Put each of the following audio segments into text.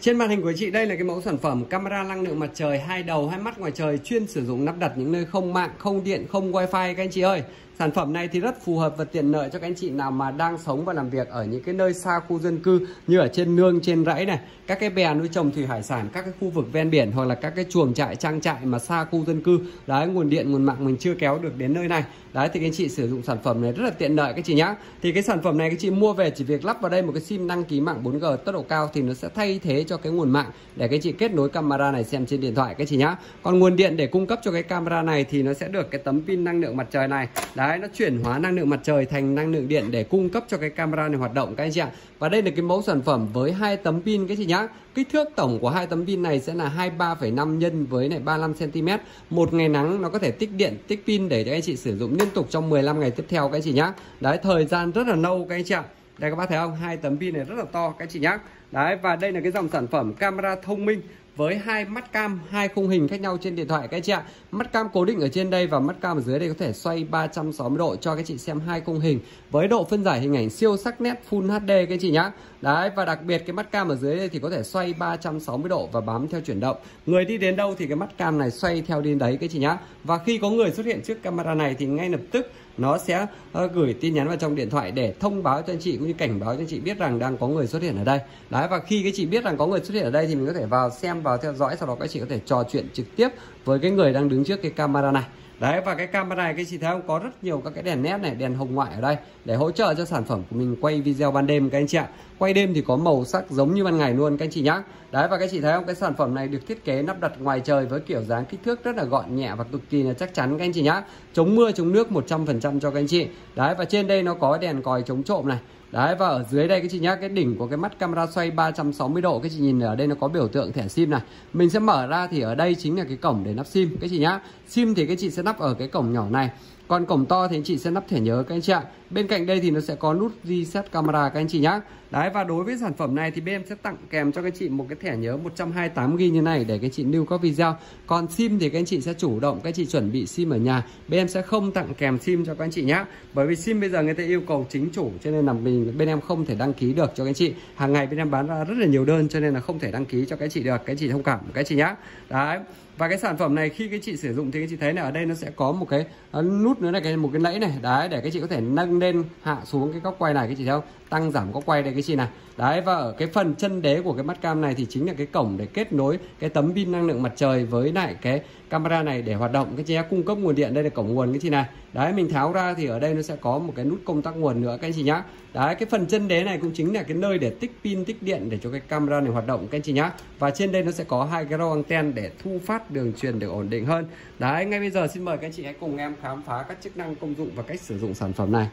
Trên màn hình của chị đây là cái mẫu sản phẩm camera năng lượng mặt trời hai đầu hai mắt ngoài trời chuyên sử dụng lắp đặt những nơi không mạng, không điện, không wifi các anh chị ơi. Sản phẩm này thì rất phù hợp và tiện lợi cho các anh chị nào mà đang sống và làm việc ở những cái nơi xa khu dân cư như ở trên nương, trên rẫy này, các cái bè nuôi trồng thủy hải sản, các cái khu vực ven biển hoặc là các cái chuồng trại, trang trại mà xa khu dân cư. Đấy, nguồn điện, nguồn mạng mình chưa kéo được đến nơi này. Đấy thì các anh chị sử dụng sản phẩm này rất là tiện lợi các chị nhá. Thì cái sản phẩm này các chị mua về chỉ việc lắp vào đây một cái sim đăng ký mạng 4G tốc độ cao thì nó sẽ thay thế cho cái nguồn mạng để các chị kết nối camera này xem trên điện thoại các chị nhá. Còn nguồn điện để cung cấp cho cái camera này thì nó sẽ được cái tấm pin năng lượng mặt trời này. Đấy nó chuyển hóa năng lượng mặt trời thành năng lượng điện để cung cấp cho cái camera này hoạt động các anh chị ạ. Và đây là cái mẫu sản phẩm với hai tấm pin các chị nhá. Kích thước tổng của hai tấm pin này sẽ là 23,5 nhân với này 35 cm. Một ngày nắng nó có thể tích điện, tích pin để cho anh chị sử dụng liên tục trong 15 ngày tiếp theo các anh chị nhá. Đấy thời gian rất là lâu các anh chị ạ. Đây các bác thấy không? Hai tấm pin này rất là to các anh chị nhá. Đấy và đây là cái dòng sản phẩm camera thông minh với hai mắt cam, hai khung hình khác nhau trên điện thoại các anh chị ạ. Mắt cam cố định ở trên đây và mắt cam ở dưới đây có thể xoay 360 độ cho các chị xem hai khung hình với độ phân giải hình ảnh siêu sắc nét Full HD các anh chị nhá. Đấy, và đặc biệt cái mắt cam ở dưới đây thì có thể xoay 360 độ và bám theo chuyển động. Người đi đến đâu thì cái mắt cam này xoay theo đến đấy các chị nhá. Và khi có người xuất hiện trước camera này thì ngay lập tức nó sẽ ờ, gửi tin nhắn vào trong điện thoại để thông báo cho anh chị cũng như cảnh báo cho anh chị biết rằng đang có người xuất hiện ở đây. Đấy, và khi cái chị biết rằng có người xuất hiện ở đây thì mình có thể vào xem, vào theo dõi, sau đó các chị có thể trò chuyện trực tiếp với cái người đang đứng trước cái camera này đấy, và cái camera này, cái chị thấy không có rất nhiều các cái đèn nét này, đèn hồng ngoại ở đây để hỗ trợ cho sản phẩm của mình quay video ban đêm, các anh chị ạ. Quay đêm thì có màu sắc giống như ban ngày luôn, các anh chị nhá. Đấy, và các chị thấy không cái sản phẩm này được thiết kế lắp đặt ngoài trời với kiểu dáng kích thước rất là gọn nhẹ và cực kỳ là chắc chắn, các anh chị nhá. Chống mưa, chống nước 100% cho các anh chị. Đấy, và trên đây nó có đèn còi chống trộm này. Đấy, và ở dưới đây cái chị nhá, Cái đỉnh của cái mắt camera xoay 360 độ Cái chị nhìn ở đây nó có biểu tượng thẻ sim này. Mình sẽ mở ra thì ở đây chính là cái cổng để nắp sim Cái chị nhá. Sim thì cái chị sẽ nắp ở cái cổng nhỏ này, còn cổng to thì anh chị sẽ nắp thẻ nhớ, các anh chị ạ. Bên cạnh đây thì nó sẽ có nút reset camera, các anh chị nhá đấy, và đối với sản phẩm này thì bên em sẽ tặng kèm cho các chị một cái thẻ nhớ 128 g như này để các chị lưu các video. Còn sim thì các anh chị sẽ chủ động, các chị chuẩn bị sim ở nhà. Bên em sẽ không tặng kèm sim cho các anh chị nhé bởi vì sim bây giờ người ta yêu cầu chính chủ, cho nên là mình, bên em không thể đăng ký được cho các anh chị. Hàng ngày bên em bán ra rất là nhiều đơn, cho nên là không thể đăng ký cho các anh chị được. Các anh chị thông cảm, các anh chị nhá. Đấy, và cái sản phẩm này khi các chị sử dụng thì các chị thấy là ở đây nó sẽ có một cái ờ, nút nữa là cái, một cái lẫy này. Đấy, để các chị có thể nâng lên, hạ xuống cái góc quay này, các chị thấy không? Tăng giảm có quay đây cái chị này. Đấy, và ở cái phần chân đế của cái mắt cam này thì chính là cái cổng để kết nối cái tấm pin năng lượng mặt trời với lại cái camera này để hoạt động, cái chị cung cấp nguồn điện. Đây là cổng nguồn cái chị này. Đấy, mình tháo ra thì ở đây nó sẽ có một cái nút công tắc nguồn nữa các anh chị nhá. Đấy, cái phần chân đế này cũng chính là cái nơi để tích pin, tích điện để cho cái camera này hoạt động các anh chị nhá. Và trên đây nó sẽ có hai cái rau anten để thu phát đường truyền được ổn định hơn. Đấy, ngay bây giờ xin mời các anh chị hãy cùng em khám phá các chức năng công dụng và cách sử dụng sản phẩm này.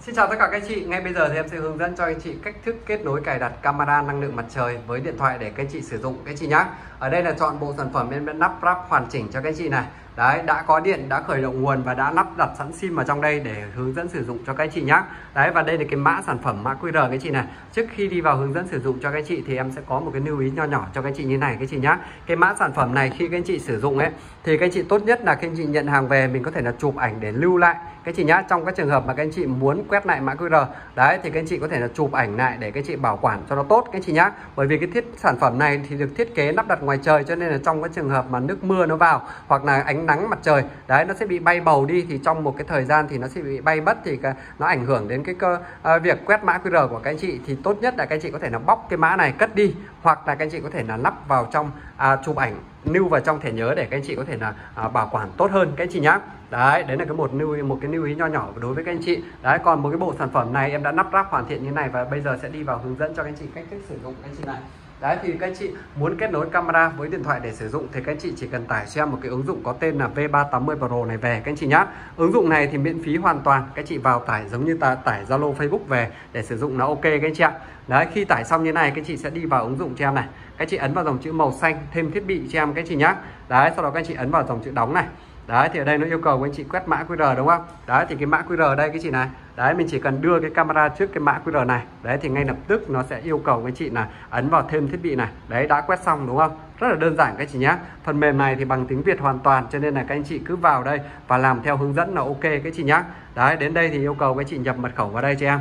Xin chào tất cả các anh chị, ngay bây giờ thì em sẽ hướng dẫn cho anh chị cách thức kết nối cài đặt camera năng lượng mặt trời với điện thoại để các anh chị sử dụng các anh chị nhé. Ở đây là chọn bộ sản phẩm bên lắp ráp hoàn chỉnh cho các anh chị này. Đấy, đã có điện, đã khởi động nguồn và đã lắp đặt sẵn sim vào trong đây để hướng dẫn sử dụng cho các chị nhé. Đấy và đây là cái mã sản phẩm mã QR cái chị này. Trước khi đi vào hướng dẫn sử dụng cho các chị thì em sẽ có một cái lưu ý nho nhỏ cho các chị như này các chị nhé. Cái mã sản phẩm này khi các chị sử dụng ấy thì các chị tốt nhất là các anh chị nhận hàng về mình có thể là chụp ảnh để lưu lại các chị nhá trong các trường hợp mà các anh chị muốn quét lại mã QR đấy thì các anh chị có thể là chụp ảnh lại để các anh chị bảo quản cho nó tốt các anh chị nhá bởi vì cái thiết sản phẩm này thì được thiết kế lắp đặt ngoài trời cho nên là trong các trường hợp mà nước mưa nó vào hoặc là ánh nắng mặt trời. Đấy nó sẽ bị bay bầu đi thì trong một cái thời gian thì nó sẽ bị bay mất thì nó ảnh hưởng đến cái cơ à, việc quét mã QR của các anh chị. Thì tốt nhất là các anh chị có thể là bóc cái mã này cất đi hoặc là các anh chị có thể là lắp vào trong à, chụp ảnh lưu vào trong thẻ nhớ để các anh chị có thể là à, bảo quản tốt hơn các anh chị nhé đấy đấy là cái một lưu một cái lưu ý nho nhỏ đối với các anh chị. Đấy còn một cái bộ sản phẩm này em đã lắp ráp hoàn thiện như này và bây giờ sẽ đi vào hướng dẫn cho các anh chị cách thức sử dụng các anh chị này. Đấy, thì các anh chị muốn kết nối camera với điện thoại để sử dụng thì các anh chị chỉ cần tải cho em một cái ứng dụng có tên là V380 Pro này về, các anh chị nhá. Ứng dụng này thì miễn phí hoàn toàn. Các anh chị vào tải giống như ta tải Zalo, Facebook về để sử dụng nó ok, các anh chị ạ. Đấy, khi tải xong như này, các anh chị sẽ đi vào ứng dụng cho em này. Các anh chị ấn vào dòng chữ màu xanh, thêm thiết bị cho em, các anh chị nhá. Đấy, sau đó các anh chị ấn vào dòng chữ đóng này đấy, thì ở đây nó yêu cầu anh chị quét mã QR, đúng không? Đấy, thì cái mã QR đây cái chị này. Đấy, mình chỉ cần đưa cái camera trước cái mã QR này. Đấy, thì ngay lập tức nó sẽ yêu cầu anh chị là ấn vào thêm thiết bị này. Đấy, đã quét xong, đúng không? Rất là đơn giản các chị nhé. Phần mềm này thì bằng tiếng Việt hoàn toàn, cho nên là các anh chị cứ vào đây và làm theo hướng dẫn là ok các chị nhé. Đấy, đến đây thì yêu cầu các chị nhập mật khẩu vào đây cho em.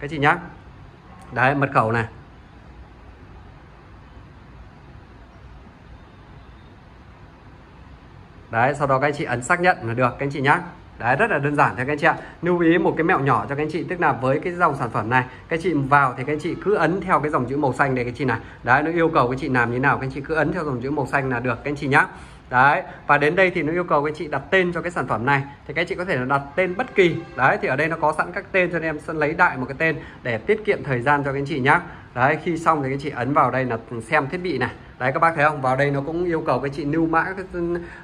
Các chị nhé. Đấy, mật khẩu này. Đấy sau đó các anh chị ấn xác nhận là được các anh chị nhá Đấy rất là đơn giản thôi các anh chị ạ Lưu ý một cái mẹo nhỏ cho các anh chị Tức là với cái dòng sản phẩm này Các anh chị vào thì các anh chị cứ ấn theo cái dòng chữ màu xanh này các anh chị này Đấy nó yêu cầu các anh chị làm như nào Các anh chị cứ ấn theo dòng chữ màu xanh là được các anh chị nhá Đấy và đến đây thì nó yêu cầu các anh chị đặt tên cho cái sản phẩm này Thì các anh chị có thể là đặt tên bất kỳ Đấy thì ở đây nó có sẵn các tên cho nên em sẽ lấy đại một cái tên Để tiết kiệm thời gian cho các anh chị nhá Đấy, khi xong thì các chị ấn vào đây là xem thiết bị này. Đấy, các bác thấy không? Vào đây nó cũng yêu cầu các chị lưu mã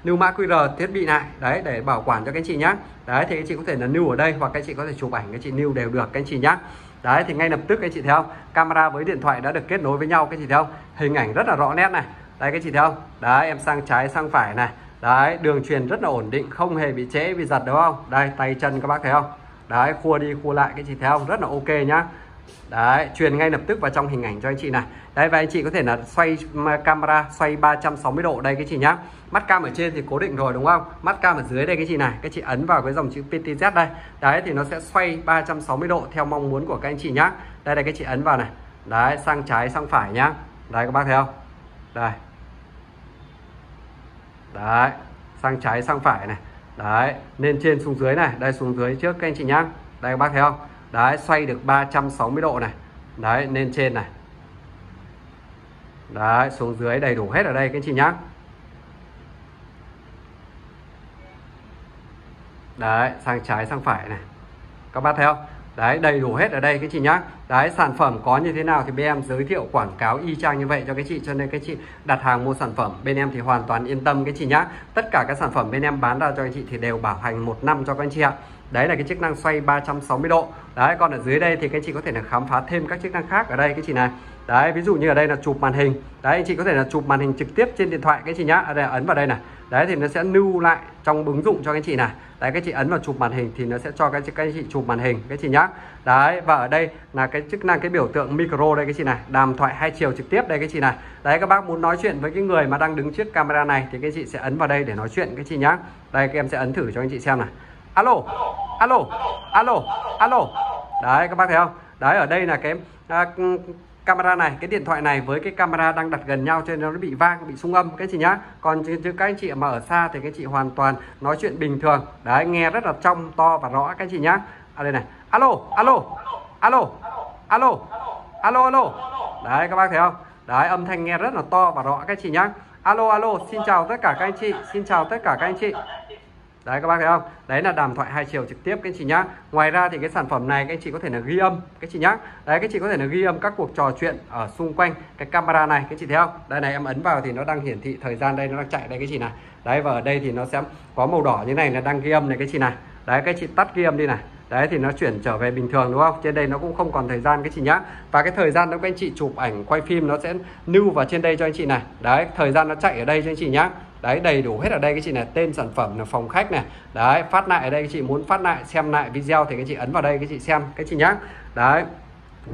lưu mã QR thiết bị này. Đấy, để bảo quản cho các chị nhá. Đấy, thì các chị có thể là lưu ở đây hoặc các chị có thể chụp ảnh các chị lưu đều được, các chị nhá. Đấy, thì ngay lập tức các chị thấy không? Camera với điện thoại đã được kết nối với nhau, các chị thấy không? Hình ảnh rất là rõ nét này. Đây các chị thấy không? Đấy, em sang trái, sang phải này. Đấy, đường truyền rất là ổn định, không hề bị trễ, bị giật, đúng không? Đây, tay chân các bác thấy không? Đấy, khua đi khua lại, các chị thấy không? Rất là ok nhá đấy, truyền ngay lập tức vào trong hình ảnh cho anh chị này. Đây và anh chị có thể là xoay camera xoay 360 độ đây cái chị nhá. Mắt cam ở trên thì cố định rồi, đúng không? Mắt cam ở dưới đây cái chị này. Các chị ấn vào cái dòng chữ PTZ đây. Đấy, thì nó sẽ xoay 360 độ theo mong muốn của các anh chị nhá. Đây đây, cái chị ấn vào này. Đấy, sang trái, sang phải nhá. Đấy, các bác thấy không? Đây. Đấy, sang trái, sang phải này. Đấy, lên trên, xuống dưới này. Đây, xuống dưới trước các anh chị nhá. Đây, các bác thấy không? Đấy xoay được 360 độ này. Đấy, lên trên này. Đấy, xuống dưới đầy đủ hết ở đây, các anh chị nhá. Đấy, sang trái, sang phải này. Các bác thấy không? Đấy, đầy đủ hết ở đây, các chị nhá. Đấy, sản phẩm có như thế nào thì bên em giới thiệu quảng cáo y chang như vậy cho các chị, cho nên các chị đặt hàng mua sản phẩm. Bên em thì hoàn toàn yên tâm, các chị nhá. Tất cả các sản phẩm bên em bán ra cho anh chị thì đều bảo hành một năm cho các anh chị ạ đấy là cái chức năng xoay 360 độ đấy còn ở dưới đây thì các chị có thể là khám phá thêm các chức năng khác ở đây cái chị này đấy ví dụ như ở đây là chụp màn hình đấy anh chị có thể là chụp màn hình trực tiếp trên điện thoại cái chị nhá ở đây ấn vào đây này đấy thì nó sẽ lưu lại trong ứng dụng cho các chị này đấy các chị ấn vào chụp màn hình thì nó sẽ cho các chị, chị chụp màn hình cái chị nhá đấy và ở đây là cái chức năng cái biểu tượng micro đây cái chị này đàm thoại hai chiều trực tiếp đây cái chị này đấy các bác muốn nói chuyện với cái người mà đang đứng trước camera này thì các chị sẽ ấn vào đây để nói chuyện cái chị nhá đây các em sẽ ấn thử cho anh chị xem này alo alo alo alo. Đấy các bác thấy không? Đấy ở đây là cái à, camera này cái điện thoại này với cái camera đang đặt gần nhau cho nên nó bị vang bị xung âm cái chị nhá? Còn chứ các anh chị mà ở xa thì các chị hoàn toàn nói chuyện bình thường. Đấy nghe rất là trong to và rõ các chị nhá. Ở à, đây này. Alo alo alo alo alo alo. Đấy các bác thấy không? Đấy âm thanh nghe rất là to và rõ các chị nhá. Alo alo xin chào tất cả các anh chị xin chào tất cả các anh chị đấy các bác thấy không đấy là đàm thoại hai chiều trực tiếp các anh chị nhá ngoài ra thì cái sản phẩm này các anh chị có thể là ghi âm các chị nhá đấy các chị có thể là ghi âm các cuộc trò chuyện ở xung quanh cái camera này các chị thấy không đây này em ấn vào thì nó đang hiển thị thời gian đây nó đang chạy đây cái chị này đấy và ở đây thì nó sẽ có màu đỏ như này là đang ghi âm này cái chị này đấy các chị tắt ghi âm đi này đấy thì nó chuyển trở về bình thường đúng không trên đây nó cũng không còn thời gian cái chị nhá và cái thời gian đó các anh chị chụp ảnh quay phim nó sẽ lưu vào trên đây cho anh chị này đấy thời gian nó chạy ở đây cho anh chị nhá đấy, đầy đủ hết ở đây cái chị này. Tên sản phẩm là phòng khách này. Đấy, phát lại ở đây cái chị muốn phát lại, xem lại video thì cái chị ấn vào đây cái chị xem, cái chị nhá. Đấy.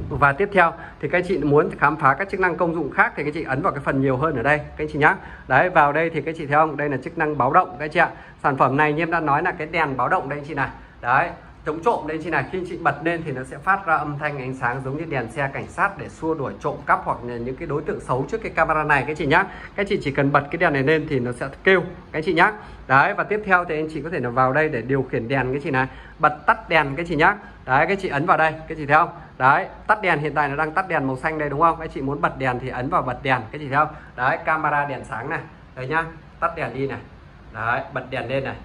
Và tiếp theo thì các chị muốn khám phá các chức năng công dụng khác thì các chị ấn vào cái phần nhiều hơn ở đây các chị nhá. Đấy, vào đây thì các chị thấy không? Đây là chức năng báo động các chị ạ. Sản phẩm này như em đã nói là cái đèn báo động đây chị này. Đấy chống trộm lên chị này khi chị bật lên thì nó sẽ phát ra âm thanh ánh sáng giống như đèn xe cảnh sát để xua đuổi trộm cắp hoặc là những cái đối tượng xấu trước cái camera này các chị nhá các chị chỉ cần bật cái đèn này lên thì nó sẽ kêu các chị nhá đấy và tiếp theo thì anh chị có thể là vào đây để điều khiển đèn cái chị này bật tắt đèn cái chị nhá đấy cái chị ấn vào đây cái chị thấy không đấy tắt đèn hiện tại nó đang tắt đèn màu xanh đây đúng không các chị muốn bật đèn thì ấn vào bật đèn cái chị thấy không đấy camera đèn sáng này đấy nhá tắt đèn đi này đấy bật đèn lên này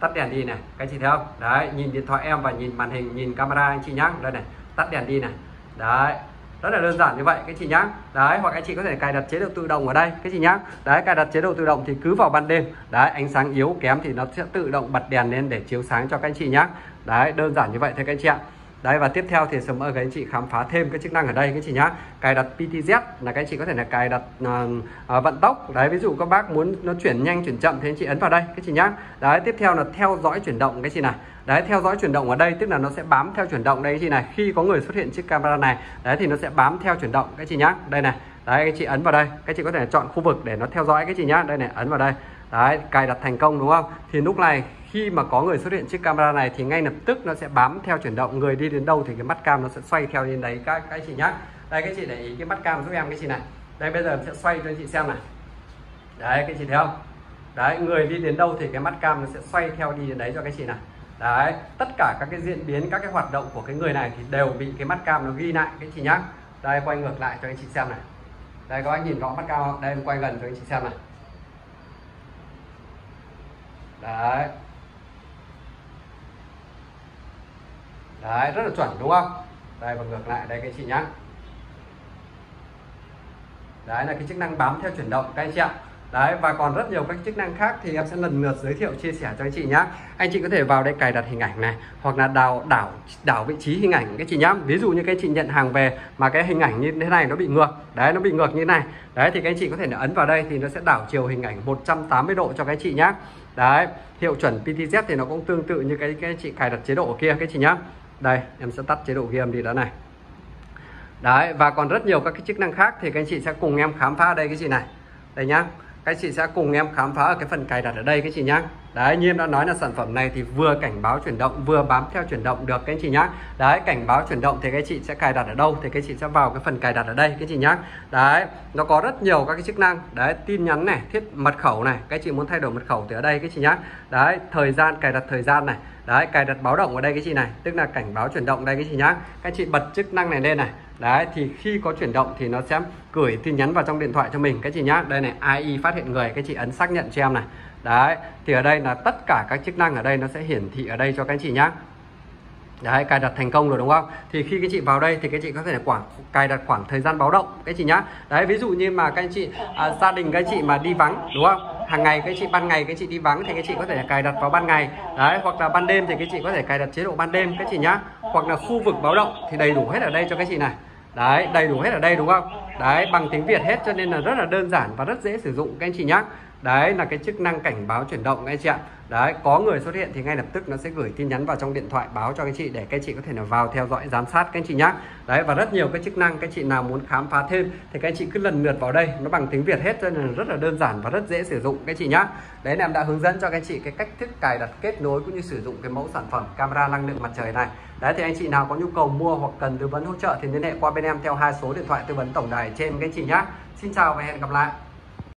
tắt đèn đi này, các chị thấy không? Đấy, nhìn điện thoại em và nhìn màn hình, nhìn camera, anh chị nhá. Đây này, tắt đèn đi này. Đấy, rất là đơn giản như vậy, các chị nhá. Đấy, hoặc anh chị có thể cài đặt chế độ tự động ở đây, các chị nhá. Đấy, cài đặt chế độ tự động thì cứ vào ban đêm. Đấy, ánh sáng yếu kém thì nó sẽ tự động bật đèn lên để chiếu sáng cho các anh chị nhá. Đấy, đơn giản như vậy thôi các anh chị ạ đấy và tiếp theo thì sớm ở cái anh chị khám phá thêm cái chức năng ở đây các chị nhá cài đặt PTZ là các chị có thể là cài đặt uh, vận tốc đấy ví dụ các bác muốn nó chuyển nhanh chuyển chậm thì anh chị ấn vào đây các chị nhá đấy tiếp theo là theo dõi chuyển động cái chị này đấy theo dõi chuyển động ở đây tức là nó sẽ bám theo chuyển động đây chị này khi có người xuất hiện chiếc camera này đấy thì nó sẽ bám theo chuyển động các chị nhá đây này đấy các chị ấn vào đây các chị có thể chọn khu vực để nó theo dõi cái chị nhá đây này ấn vào đây đấy, cài đặt thành công đúng không? Thì lúc này, khi mà có người xuất hiện chiếc camera này thì ngay lập tức nó sẽ bám theo chuyển động. Người đi đến đâu thì cái mắt cam nó sẽ xoay theo đến đấy. Các các chị nhá. Đây, các chị để ý cái mắt cam giúp em cái chị này. Đây, bây giờ em sẽ xoay cho anh chị xem này. Đấy, các chị thấy không? Đấy, người đi đến đâu thì cái mắt cam nó sẽ xoay theo đi đến đấy cho các chị này. Đấy, tất cả các cái diễn biến, các cái hoạt động của cái người này thì đều bị cái mắt cam nó ghi lại cái chị nhá. Đây, quay ngược lại cho anh chị xem này. Đây, các anh nhìn rõ mắt cam không? Đây, em quay gần cho anh chị xem này đấy. Đấy, rất là chuẩn, đúng không? Đây, và ngược lại đây cái chị nhá. Đấy là cái chức năng bám theo chuyển động, các anh chị ạ đấy, và còn rất nhiều các chức năng khác thì em sẽ lần lượt giới thiệu, chia sẻ cho anh chị nhé anh chị có thể vào đây cài đặt hình ảnh này, hoặc là đào, đảo đảo vị trí hình ảnh cái chị nhá. Ví dụ như cái chị nhận hàng về mà cái hình ảnh như thế này nó bị ngược. Đấy, nó bị ngược như thế này. Đấy, thì các anh chị có thể ấn vào đây thì nó sẽ đảo chiều hình ảnh 180 độ cho cái chị nhá. Đấy, hiệu chuẩn PTZ thì nó cũng tương tự như cái cái chị cài đặt chế độ kia cái chị nhá. Đây, em sẽ tắt chế độ ghi âm đi đó này. Đấy, và còn rất nhiều các cái chức năng khác thì các anh chị sẽ cùng em khám phá đây cái gì này. Đây nhá các chị sẽ cùng em khám phá ở cái phần cài đặt ở đây các chị nhá đấy như em đã nói là sản phẩm này thì vừa cảnh báo chuyển động vừa bám theo chuyển động được các anh chị nhá đấy cảnh báo chuyển động thì các chị sẽ cài đặt ở đâu thì các chị sẽ vào cái phần cài đặt ở đây các chị nhá đấy nó có rất nhiều các cái chức năng đấy tin nhắn này thiết mật khẩu này các chị muốn thay đổi mật khẩu thì ở đây các chị nhá đấy thời gian cài đặt thời gian này đấy cài đặt báo động ở đây cái chị này tức là cảnh báo chuyển động đây cái chị nhá các chị bật chức năng này lên này đấy thì khi có chuyển động thì nó sẽ gửi tin nhắn vào trong điện thoại cho mình các chị nhá đây này AI phát hiện người các chị ấn xác nhận cho em này đấy thì ở đây là tất cả các chức năng ở đây nó sẽ hiển thị ở đây cho các anh chị nhá Đấy, cài đặt thành công rồi đúng không? Thì khi các chị vào đây thì các chị có thể khoảng cài đặt khoảng thời gian báo động các chị nhá. Đấy, ví dụ như mà các anh chị à, gia đình các chị mà đi vắng đúng không? Hàng ngày các chị ban ngày các chị đi vắng thì các chị có thể cài đặt vào ban ngày. Đấy, hoặc là ban đêm thì các chị có thể cài đặt chế độ ban đêm các chị nhá. Hoặc là khu vực báo động thì đầy đủ hết ở đây cho các chị này. Đấy, đầy đủ hết ở đây đúng không? Đấy, bằng tiếng Việt hết cho nên là rất là đơn giản và rất dễ sử dụng các anh chị nhá. Đấy, là cái chức năng cảnh báo chuyển động các anh chị ạ. Đấy, có người xuất hiện thì ngay lập tức nó sẽ gửi tin nhắn vào trong điện thoại báo cho các chị để các chị có thể là vào theo dõi, giám sát các anh chị nhé Đấy, và rất nhiều cái chức năng các chị nào muốn khám phá thêm thì các anh chị cứ lần lượt vào đây. Nó bằng tiếng Việt hết cho nên là rất là đơn giản và rất dễ sử dụng các chị nhá. Đấy là em đã hướng dẫn cho các anh chị cái cách thức cài đặt kết nối cũng như sử dụng cái mẫu sản phẩm camera năng lượng mặt trời này. Đấy, thì anh chị nào có nhu cầu mua hoặc cần tư vấn hỗ trợ thì liên hệ qua bên em theo hai số điện thoại tư vấn tổng đài trên các chị nhé Xin chào và hẹn gặp lại.